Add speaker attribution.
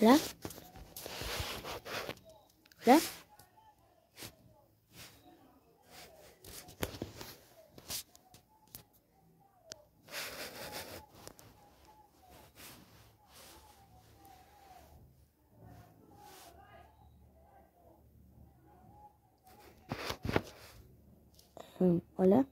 Speaker 1: Lát Lát ừ, Hola.